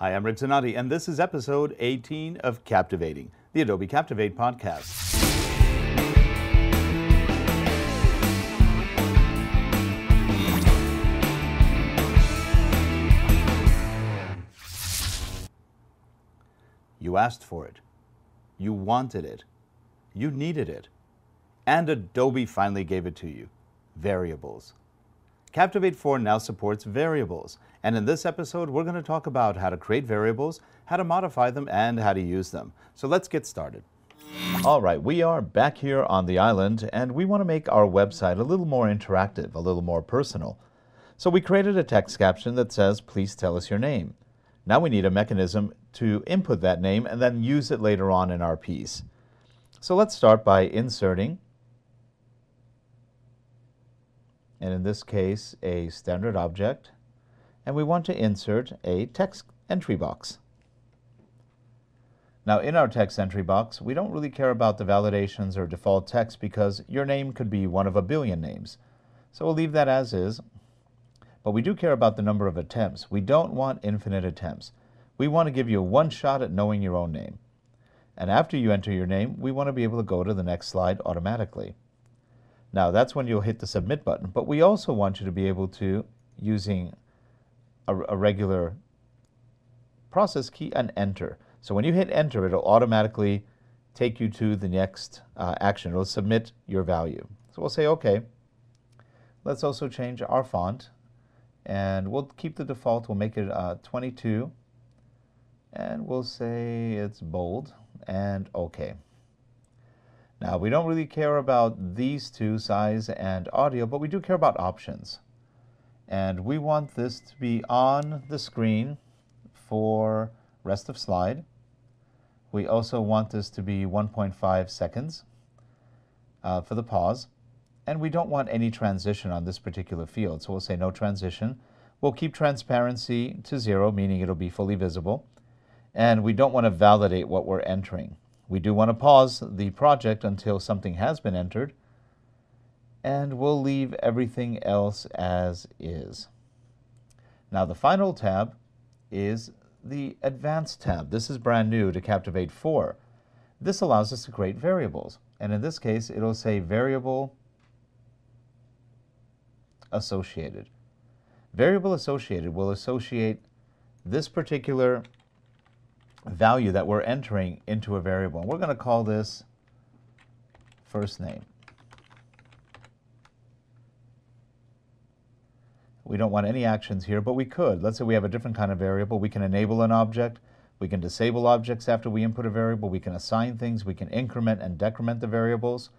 Hi, I'm Rick Zanotti, and this is episode 18 of Captivating, the Adobe Captivate podcast. You asked for it. You wanted it. You needed it. And Adobe finally gave it to you variables. Captivate 4 now supports variables, and in this episode, we're going to talk about how to create variables, how to modify them, and how to use them. So let's get started. All right, we are back here on the island, and we want to make our website a little more interactive, a little more personal. So we created a text caption that says, please tell us your name. Now we need a mechanism to input that name and then use it later on in our piece. So let's start by inserting and in this case a standard object, and we want to insert a text entry box. Now in our text entry box, we don't really care about the validations or default text because your name could be one of a billion names. So we'll leave that as is, but we do care about the number of attempts. We don't want infinite attempts. We want to give you one shot at knowing your own name. And after you enter your name, we want to be able to go to the next slide automatically. Now that's when you'll hit the submit button, but we also want you to be able to, using a, a regular process key and enter. So when you hit enter, it'll automatically take you to the next uh, action. It'll submit your value. So we'll say okay. Let's also change our font and we'll keep the default. We'll make it uh, 22 and we'll say it's bold and okay. Now, we don't really care about these two, size and audio, but we do care about options. And we want this to be on the screen for rest of slide. We also want this to be 1.5 seconds uh, for the pause. And we don't want any transition on this particular field, so we'll say no transition. We'll keep transparency to zero, meaning it'll be fully visible. And we don't want to validate what we're entering. We do want to pause the project until something has been entered, and we'll leave everything else as is. Now the final tab is the Advanced tab. This is brand new to Captivate 4. This allows us to create variables, and in this case it'll say variable associated. Variable associated will associate this particular value that we're entering into a variable. And we're going to call this first name. We don't want any actions here, but we could. Let's say we have a different kind of variable. We can enable an object. We can disable objects after we input a variable. We can assign things. We can increment and decrement the variables.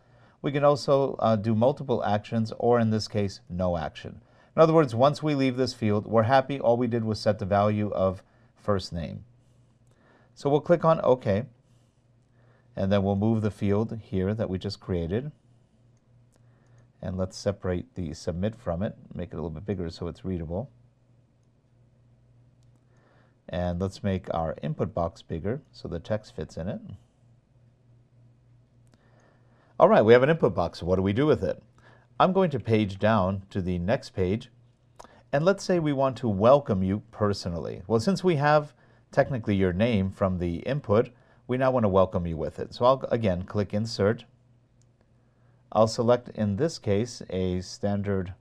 We can also uh, do multiple actions, or in this case, no action. In other words, once we leave this field, we're happy. All we did was set the value of first name. So we'll click on OK, and then we'll move the field here that we just created. And let's separate the submit from it, make it a little bit bigger so it's readable. And let's make our input box bigger so the text fits in it. All right, we have an input box. What do we do with it? I'm going to page down to the next page. And let's say we want to welcome you personally. Well, since we have technically your name from the input, we now want to welcome you with it. So I'll again click Insert. I'll select, in this case, a standard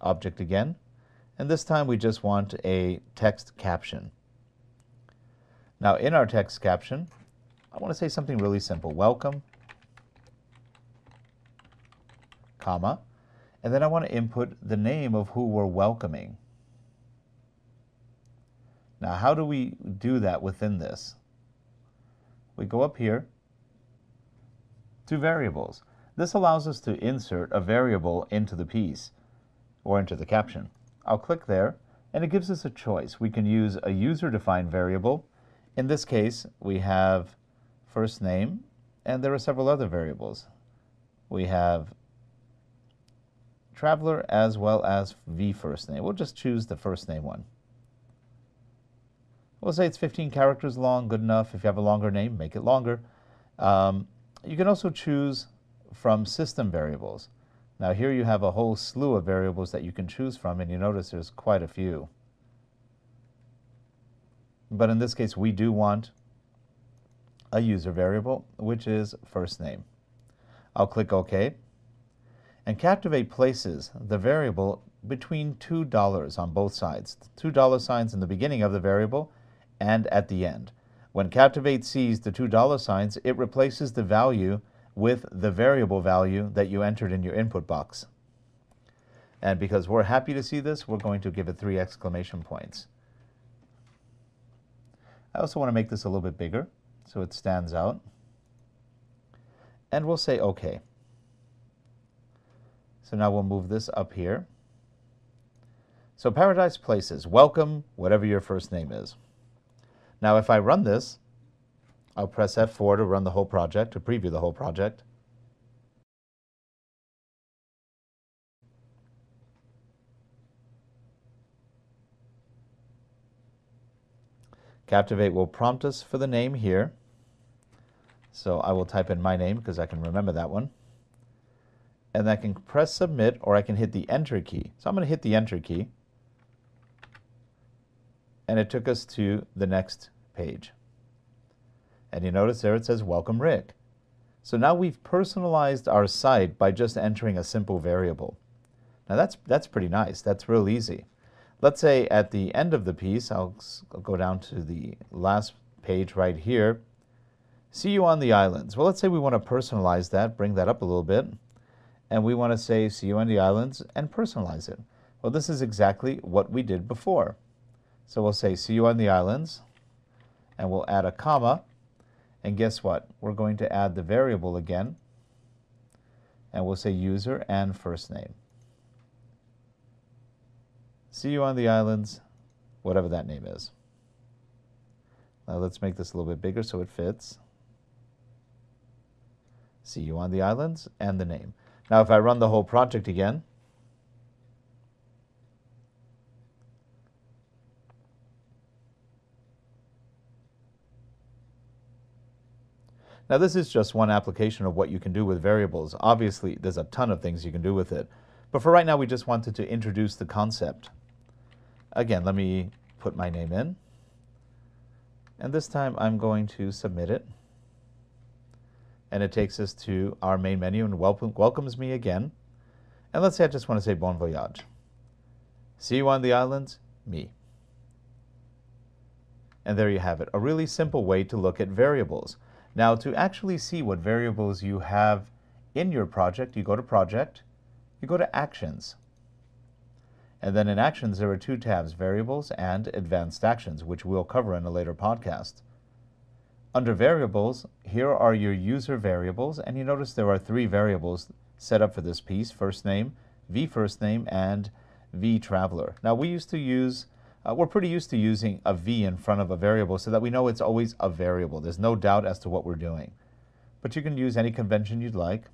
object again. And this time we just want a text caption. Now in our text caption, I want to say something really simple. Welcome, comma, and then I want to input the name of who we're welcoming. Now, how do we do that within this? We go up here to variables. This allows us to insert a variable into the piece or into the caption. I'll click there and it gives us a choice. We can use a user-defined variable. In this case, we have first name and there are several other variables. We have traveler as well as v first name. We'll just choose the first name one. We'll say it's 15 characters long, good enough. If you have a longer name, make it longer. Um, you can also choose from system variables. Now here you have a whole slew of variables that you can choose from, and you notice there's quite a few. but in this case, we do want a user variable, which is first name. I'll click OK. And Captivate places the variable between two dollars on both sides, the two dollar signs in the beginning of the variable and at the end. When Captivate sees the two dollar signs, it replaces the value with the variable value that you entered in your input box. And because we're happy to see this, we're going to give it three exclamation points. I also want to make this a little bit bigger so it stands out. And we'll say OK. So now we'll move this up here. So Paradise Places, welcome whatever your first name is. Now if I run this, I'll press F4 to run the whole project, to preview the whole project. Captivate will prompt us for the name here. So I will type in my name because I can remember that one. And I can press submit or I can hit the enter key. So I'm going to hit the enter key. And it took us to the next page. And you notice there it says welcome Rick. So now we've personalized our site by just entering a simple variable. Now that's, that's pretty nice. That's real easy. Let's say at the end of the piece, I'll, I'll go down to the last page right here. See you on the islands. Well, let's say we want to personalize that, bring that up a little bit, and we want to say see you on the islands and personalize it. Well, this is exactly what we did before. So we'll say see you on the islands, and we'll add a comma, and guess what? We're going to add the variable again, and we'll say user and first name. See you on the islands, whatever that name is. Now let's make this a little bit bigger so it fits. See you on the islands and the name. Now if I run the whole project again, Now this is just one application of what you can do with variables. Obviously, there's a ton of things you can do with it. But for right now, we just wanted to introduce the concept. Again, let me put my name in. And this time I'm going to submit it. And it takes us to our main menu and welcome, welcomes me again. And let's say I just want to say bon voyage. See you on the islands, me. And there you have it, a really simple way to look at variables. Now to actually see what variables you have in your project, you go to Project, you go to Actions. And then in Actions, there are two tabs, Variables and Advanced Actions, which we'll cover in a later podcast. Under Variables, here are your user variables, and you notice there are three variables set up for this piece, first name, vFirstName, and vTraveler. Now we used to use, uh, we're pretty used to using a v in front of a variable so that we know it's always a variable. There's no doubt as to what we're doing. But you can use any convention you'd like.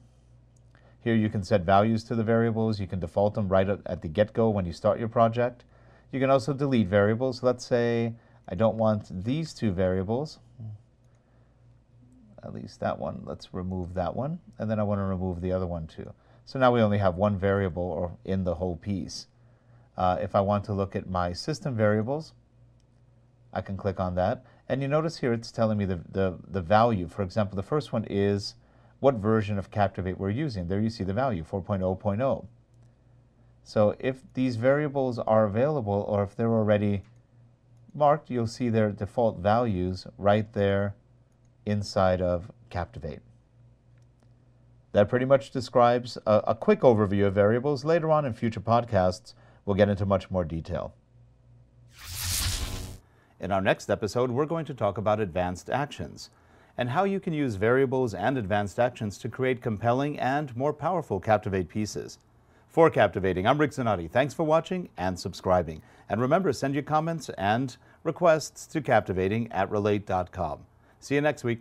Here you can set values to the variables. You can default them right at the get-go when you start your project. You can also delete variables. Let's say I don't want these two variables. At least that one. Let's remove that one. And then I want to remove the other one too. So now we only have one variable in the whole piece. Uh, if I want to look at my system variables, I can click on that. And you notice here it's telling me the, the, the value. For example, the first one is what version of Captivate we're using. There you see the value, 4.0.0. So if these variables are available or if they're already marked, you'll see their default values right there inside of Captivate. That pretty much describes a, a, quick overview of variables. Later on in future podcasts, we'll get into much more detail. In our next episode, we're going to talk about advanced actions and how you can use variables and advanced actions to create compelling and more powerful Captivate pieces. For Captivating, I'm Rick Zanotti. Thanks for watching and subscribing. And remember, send your comments and requests to captivating at relate.com. See you next week.